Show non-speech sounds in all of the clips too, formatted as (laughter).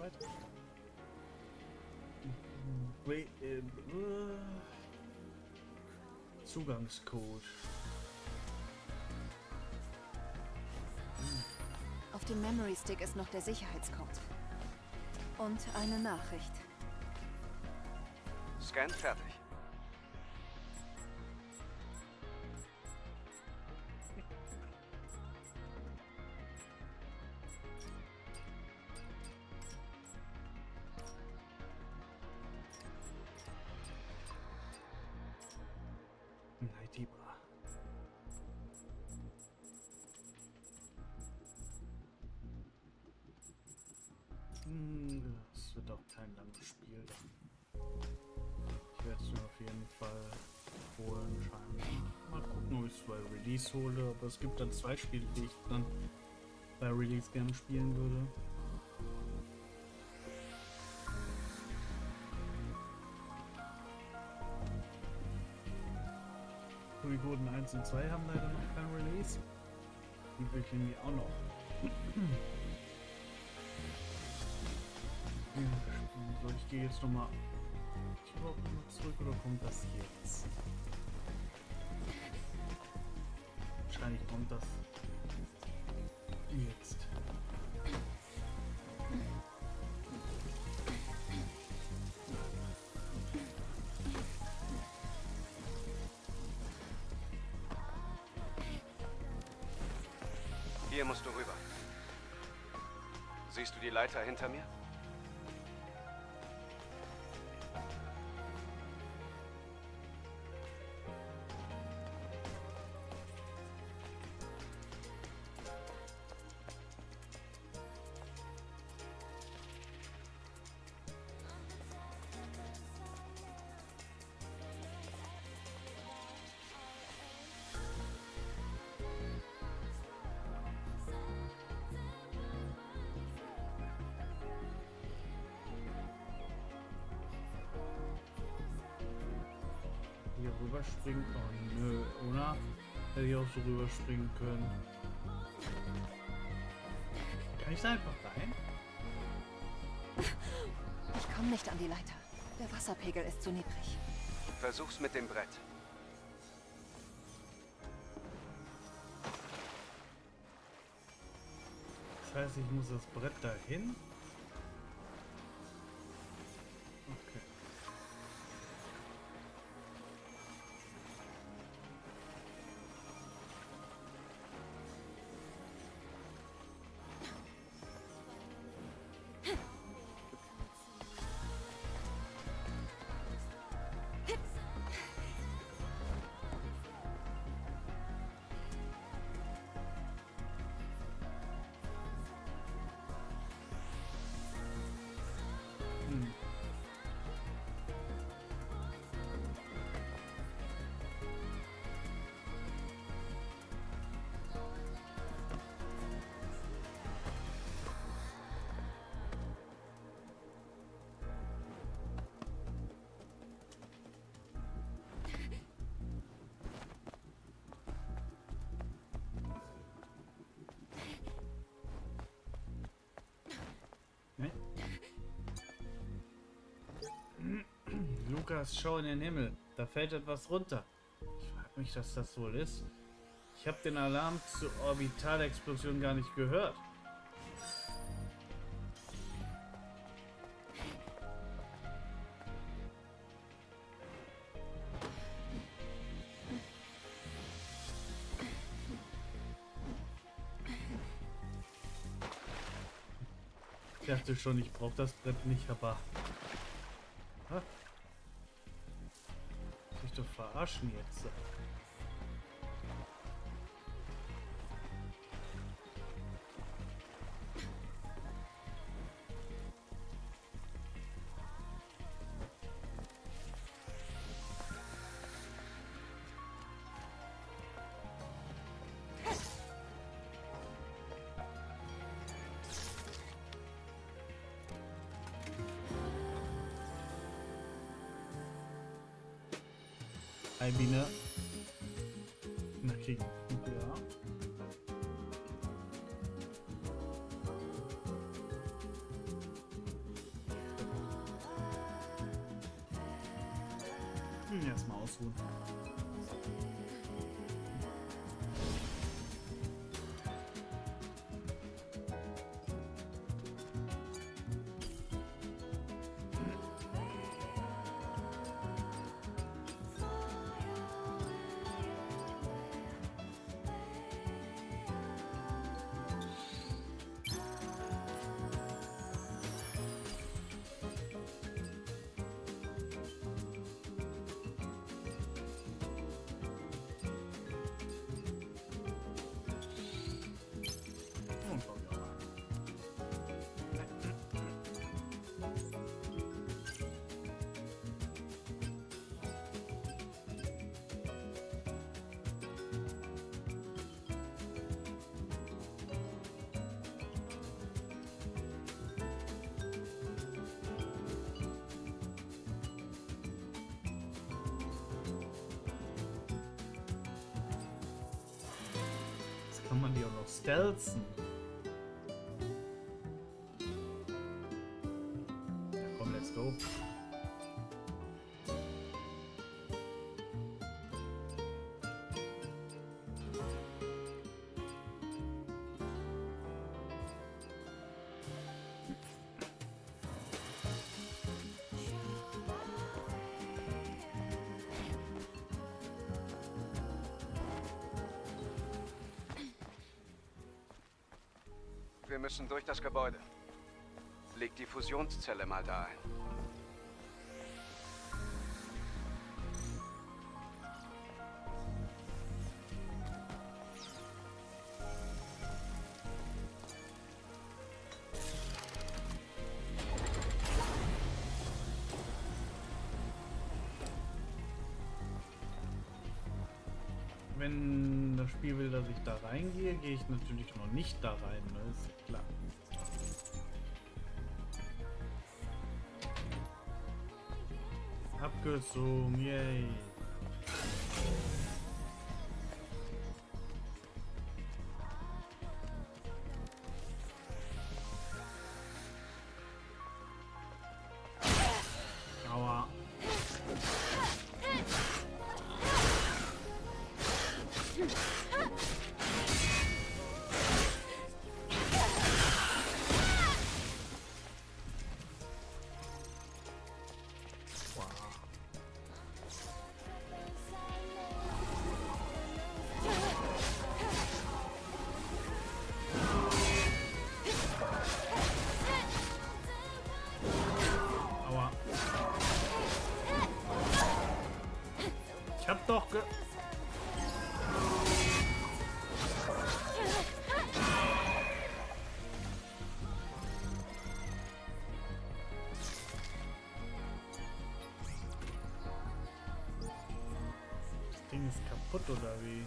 weiter? Wait, äh, Zugangscode. Auf dem Memory Stick ist noch der Sicherheitscode. Und eine Nachricht. Scan fertig. Release hole. Aber es gibt dann zwei Spiele, die ich dann bei Release gerne spielen würde. Suikoden 1 und 2 haben leider noch kein Release. Ich irgendwie auch noch. (clears throat) so, ich gehe jetzt nochmal. Ich überhaupt nochmal zurück oder kommt das jetzt? Wahrscheinlich kommt das jetzt. Hier musst du rüber. Siehst du die Leiter hinter mir? Rüberspringen. Oh nö, oder? Hätte ich auch so rüberspringen können. Kann ich da einfach rein? Ich komme nicht an die Leiter. Der Wasserpegel ist zu niedrig. Versuch's mit dem Brett. Das heißt, ich muss das Brett dahin. Lukas, schau in den Himmel. Da fällt etwas runter. Ich frage mich, dass das wohl ist. Ich habe den Alarm zur Orbitalexplosion gar nicht gehört. Ich dachte schon, ich brauche das Brett nicht, aber... verarschen jetzt. Albine nachkriegen. Ja. Hm, erstmal ausruhen. Kann man die auch noch stealthen. Wir müssen durch das Gebäude. Leg die Fusionszelle mal da ein. Dass ich da reingehe, gehe ich natürlich noch nicht da rein, ne? ist klar. Abkürzung, yay. Aua. Kaputt oder wie?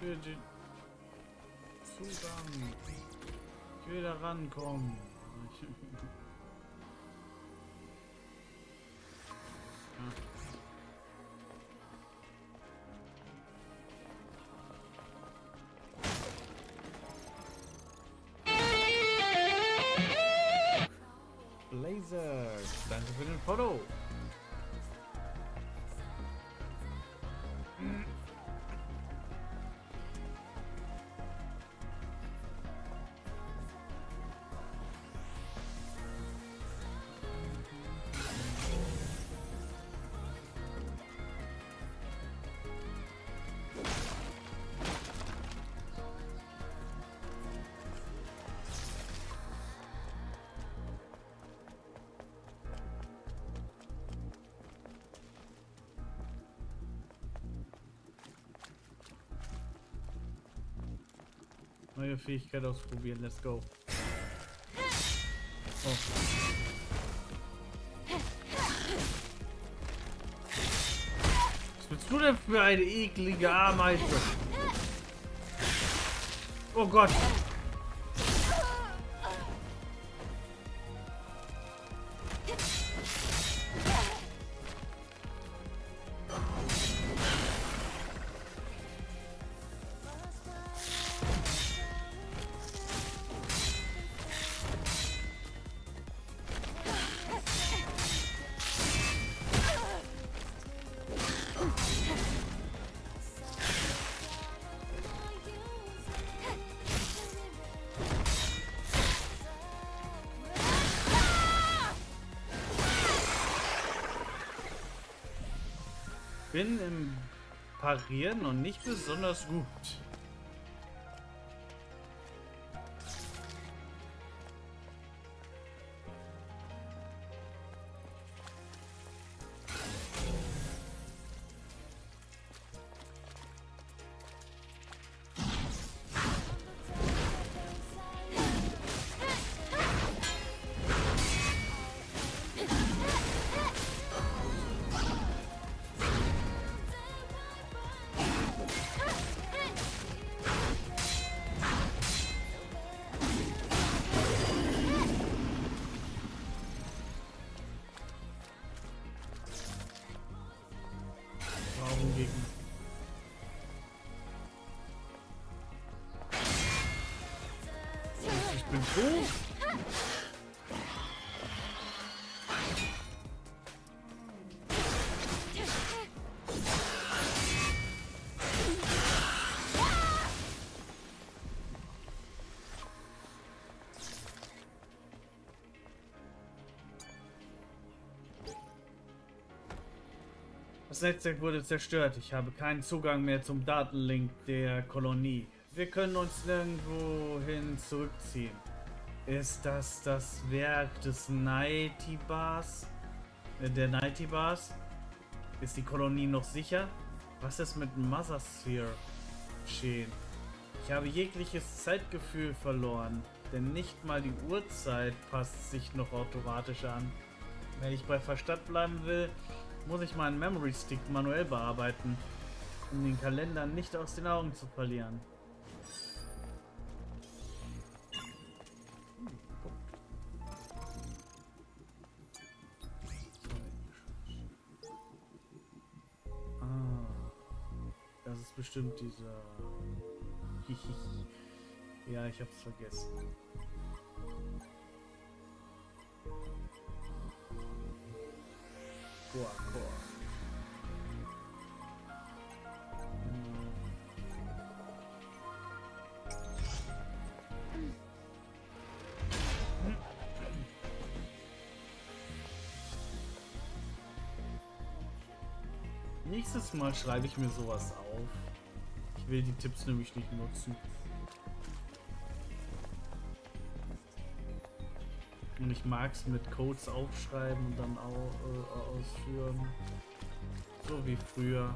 Für den Zugang. Ich will da rankommen. Ja. Laser, danke für den Follow. Neue Fähigkeit ausprobieren, let's go. Oh. Du denn für eine eklige Ameise? Oh Gott. Parieren noch nicht besonders gut. Doof. Das Netzwerk wurde zerstört. Ich habe keinen Zugang mehr zum Datenlink der Kolonie. Wir können uns nirgendwo hin zurückziehen. Ist das das Werk des Nighty Bars? Äh, Der Nighty Bars? Ist die Kolonie noch sicher? Was ist mit Mother Sphere geschehen? Ich habe jegliches Zeitgefühl verloren, denn nicht mal die Uhrzeit passt sich noch automatisch an. Wenn ich bei Verstand bleiben will, muss ich meinen Memory Stick manuell bearbeiten, um den Kalender nicht aus den Augen zu verlieren. Das ist bestimmt dieser. (laughs) ja, ich hab's vergessen. Boah, boah. Nächstes Mal schreibe ich mir sowas auf. Will die Tipps nämlich nicht nutzen. Und ich mag es mit Codes aufschreiben und dann auch äh, ausführen. So wie früher.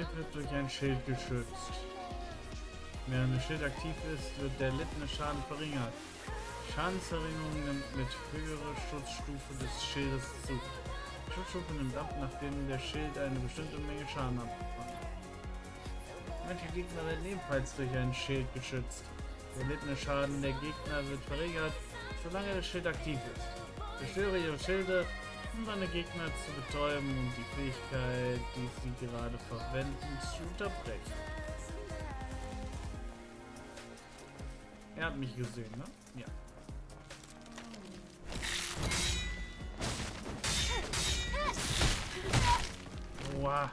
Er wird durch ein Schild geschützt. Während das Schild aktiv ist, wird der erlittene Schaden verringert. Schadensverringerung nimmt mit höherer Schutzstufe des Schildes zu. Die Schutzstufe nimmt ab, nachdem der Schild eine bestimmte Menge Schaden abbekommt. Manche Gegner werden ebenfalls durch ein Schild geschützt. Der erlittene Schaden der Gegner wird verringert, solange das Schild aktiv ist. Zerstöre ihre Schilde, um seine Gegner zu betäuben und die Fähigkeit, die sie gerade verwenden, zu unterbrechen. Er hat mich gesehen, ne? Ja. Wow.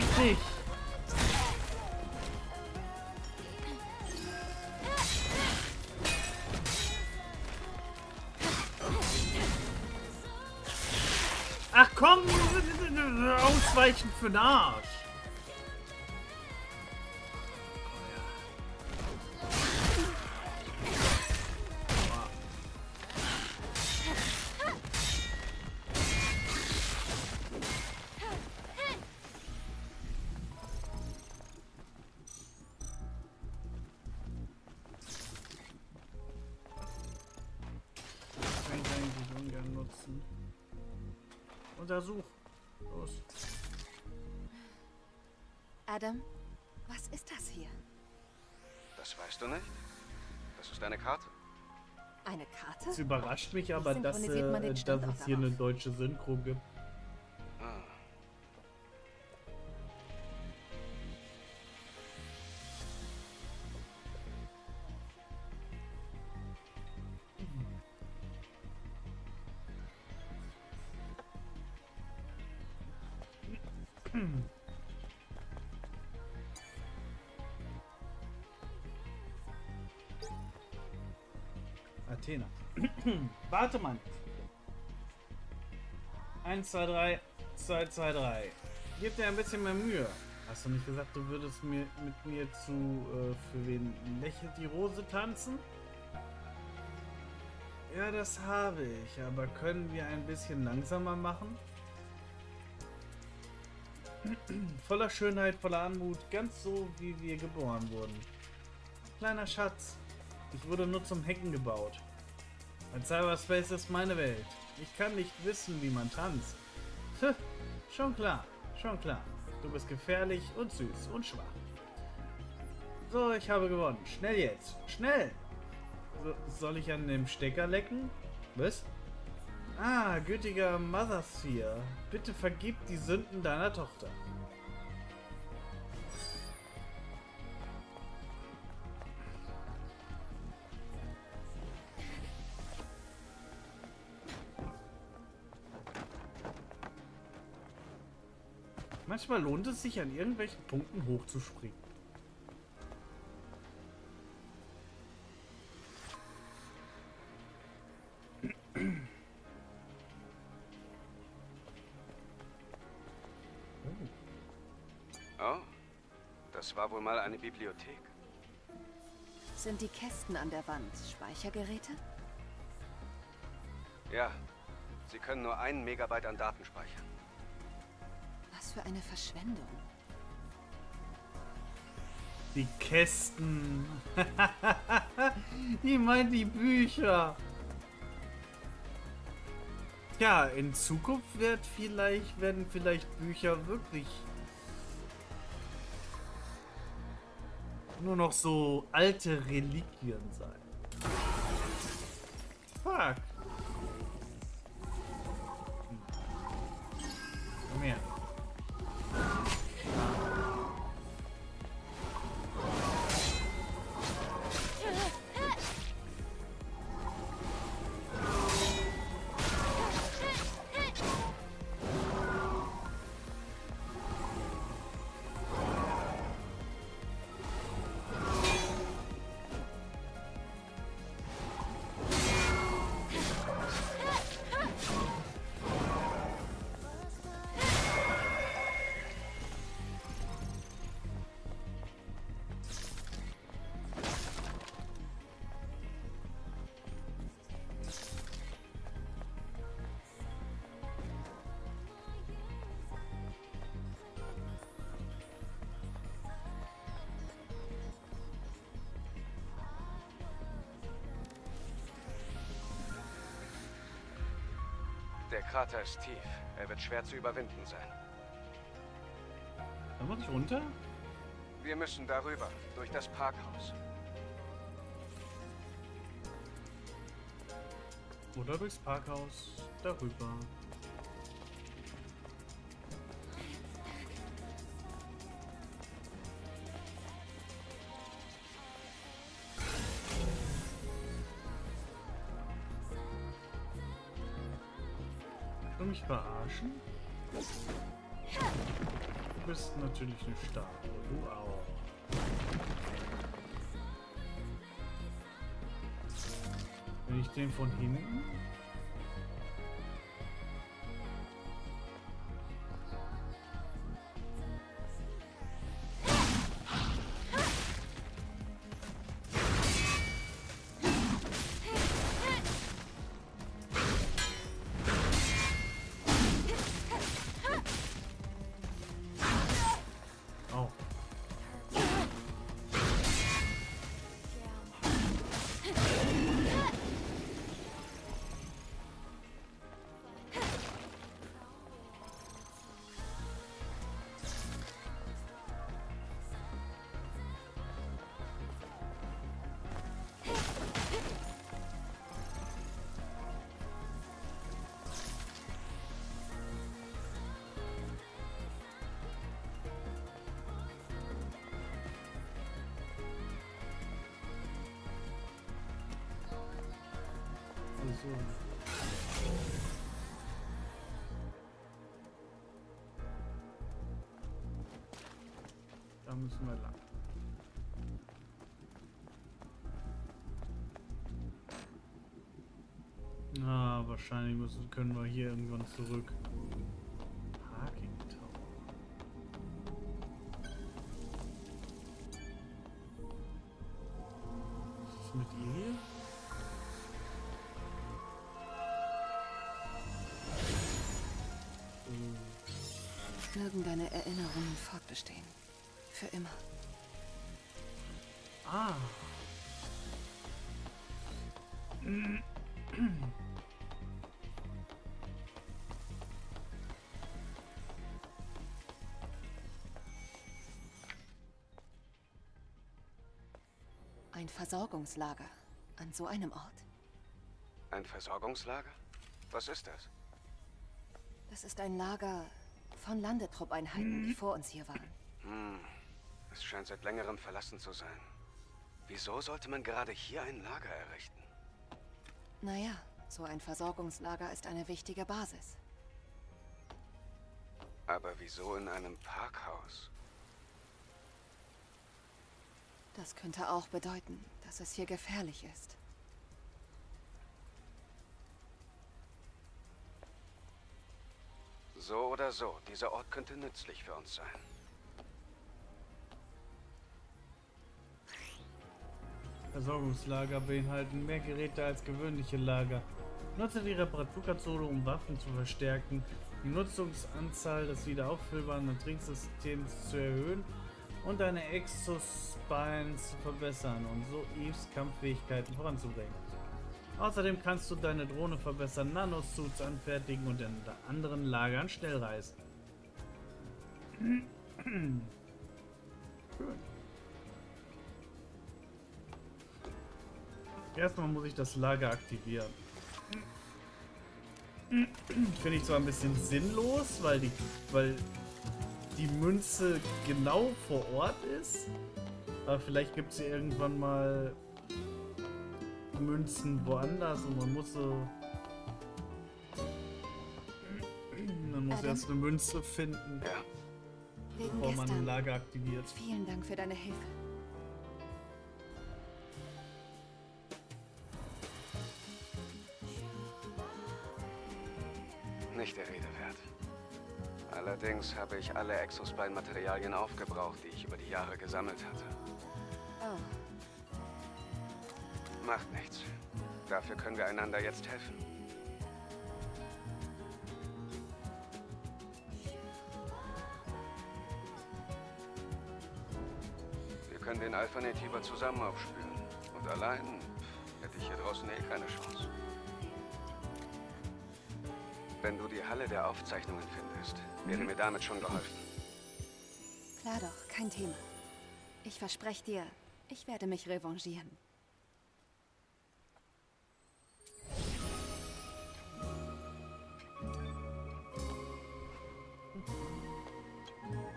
Fick dich! Ach komm! Ausweichen für den Arsch! Das kann ich eigentlich ungern nutzen. Untersuch. Los. Adam, was ist das hier? Das weißt du nicht? Das ist eine Karte. Eine Karte? Es überrascht mich aber, dass, äh, dass es hier eine deutsche Synchro gibt. Warte, Mann. 1, 2, 3, 2, 2, 3. Gib dir ein bisschen mehr Mühe. Hast du nicht gesagt, du würdest mir mit mir zu äh, für wen lächelt die Rose tanzen? Ja, das habe ich, aber können wir ein bisschen langsamer machen? voller Schönheit, voller Anmut, ganz so wie wir geboren wurden. Kleiner Schatz, ich wurde nur zum Hacken gebaut. Ein Cyberspace ist meine Welt. Ich kann nicht wissen, wie man tanzt. Tch, schon klar, schon klar. Du bist gefährlich und süß und schwach. So, ich habe gewonnen. Schnell jetzt. Schnell! So, soll ich an dem Stecker lecken? Was? Ah, gütiger Mothersphere. Bitte vergib die Sünden deiner Tochter. Manchmal lohnt es sich, an irgendwelchen Punkten hochzuspringen. Oh, das war wohl mal eine Bibliothek. Sind die Kästen an der Wand Speichergeräte? Ja, sie können nur einen Megabyte an Daten speichern. Für eine Verschwendung. Die Kästen. (laughs) die meint die Bücher. Ja, in Zukunft wird vielleicht, werden vielleicht Bücher wirklich nur noch so alte Reliquien sein. Der Krater ist tief. Er wird schwer zu überwinden sein. Da muss ich runter? Wir müssen darüber, durch das Parkhaus. Oder durchs Parkhaus darüber. Verarschen? Du bist natürlich eine Statue. Du auch. Wenn ich den von hinten? So. Da müssen wir lang. Ah, wahrscheinlich müssen, können wir hier irgendwann zurück. Ein Versorgungslager. An so einem Ort. Ein Versorgungslager? Was ist das? Das ist ein Lager von Landetruppeinheiten, die vor uns hier waren. Hm. Es scheint seit längerem verlassen zu sein. Wieso sollte man gerade hier ein Lager errichten? Naja, so ein Versorgungslager ist eine wichtige Basis. Aber wieso in einem Parkhaus? Das könnte auch bedeuten, dass es hier gefährlich ist. So oder so, dieser Ort könnte nützlich für uns sein. Versorgungslager beinhalten mehr Geräte als gewöhnliche Lager. Nutze die Reparaturkonsole, um Waffen zu verstärken, die Nutzungsanzahl des wiederauffüllbaren Trinksystems zu erhöhen und deine Exospines zu verbessern und so Eves Kampffähigkeiten voranzubringen. Außerdem kannst du deine Drohne verbessern, Nanosuits anfertigen und in anderen Lagern schnell reisen. Erstmal muss ich das Lager aktivieren. Finde ich zwar ein bisschen sinnlos, weil die, weil die Münze genau vor Ort ist. Aber vielleicht gibt es irgendwann mal Münzen woanders und man muss so. Man muss Adam? erst eine Münze finden, Ja, bevor man ein. Lager aktiviert. Vielen Dank für deine Hilfe. Allerdings habe ich alle Exospine-Materialien aufgebraucht, die ich über die Jahre gesammelt hatte. Oh, Macht nichts. Dafür können wir einander jetzt helfen. Wir können den Alpha-Netiber zusammen aufspüren. Und allein hätte ich hier draußen eh keine Chance. Wenn du die Halle der Aufzeichnungen findest, wäre mir damit schon geholfen. klar doch, kein Thema. Ich verspreche dir, ich werde mich revanchieren.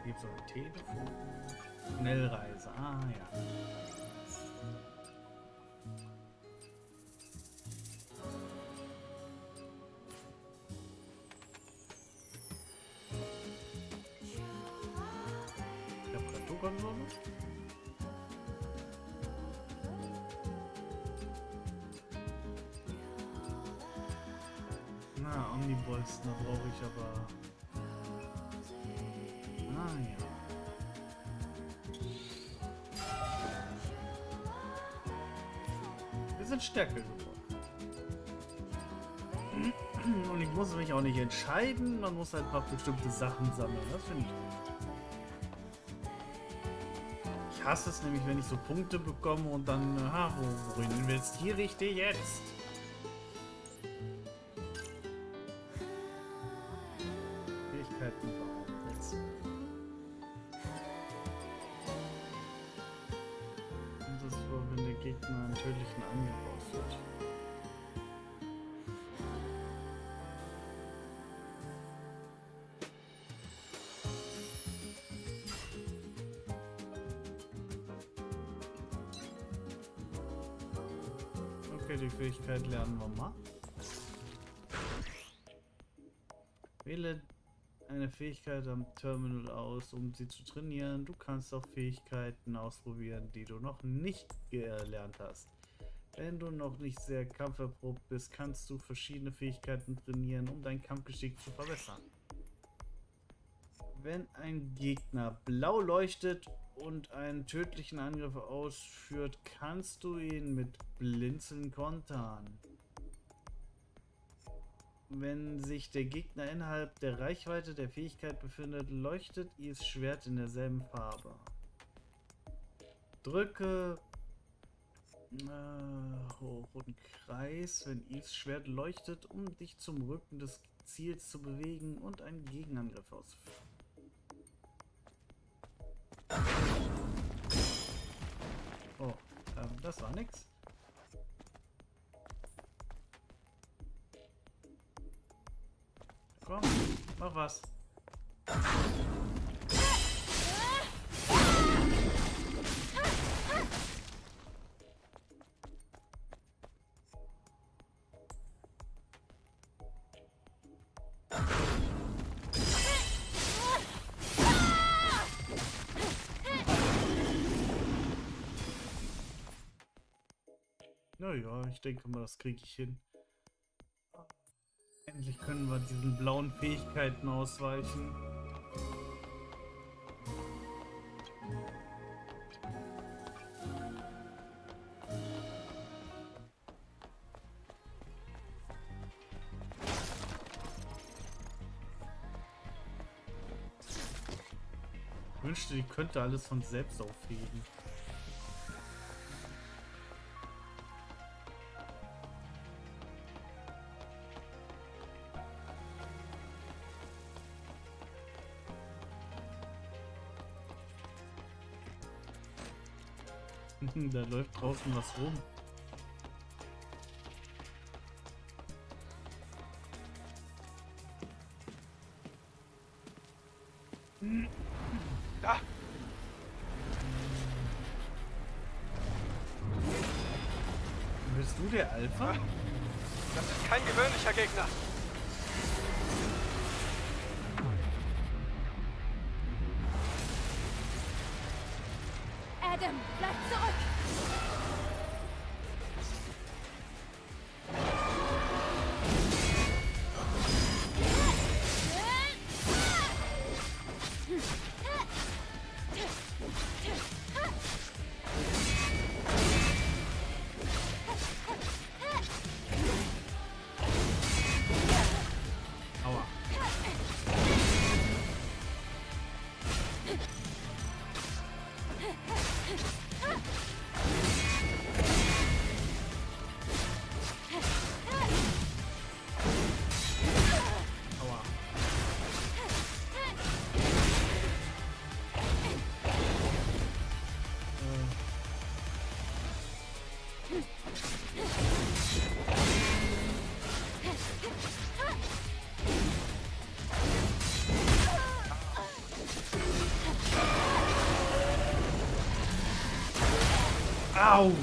Gibt so ein Telefon. Schnellreise. Ah ja. Na, Omnibolster brauche ich aber. Ah ja. Wir sind stärker geworden. Und ich muss mich auch nicht entscheiden, man muss einfach bestimmte Sachen sammeln. Das finde ich gut. Ich hasse es nämlich, wenn ich so Punkte bekomme und dann, aha, wo, worin investiere ich die jetzt? Okay, die Fähigkeit lernen wir mal. Wähle eine Fähigkeit am Terminal aus, um sie zu trainieren. Du kannst auch Fähigkeiten ausprobieren, die du noch nicht gelernt hast. Wenn du noch nicht sehr kampferprobt bist, kannst du verschiedene Fähigkeiten trainieren, um dein Kampfgeschick zu verbessern. Wenn ein Gegner blau leuchtet und einen tödlichen Angriff ausführt, kannst du ihn mit Blinzeln kontern. Wenn sich der Gegner innerhalb der Reichweite der Fähigkeit befindet, leuchtet ihr Schwert in derselben Farbe. Drücke äh, roten Kreis, wenn Eves Schwert leuchtet, um dich zum Rücken des Ziels zu bewegen und einen Gegenangriff auszuführen. Oh, ähm, das war nix. Komm, mach was. Naja, ich denke mal, das kriege ich hin. Endlich können wir diesen blauen Fähigkeiten ausweichen. Ich wünschte, die könnte alles von selbst aufheben. Da läuft draußen was rum. Da! Bist du der Alpha? Ow!